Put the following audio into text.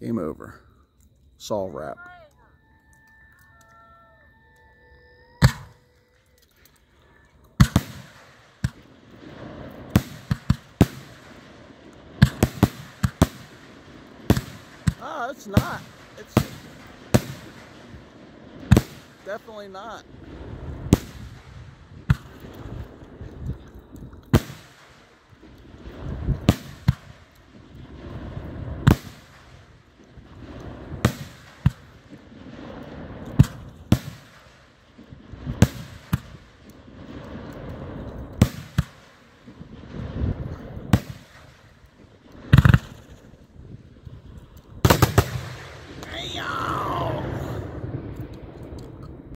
Game over. Saw wrap. Ah, it's not. It's definitely not. 哎呀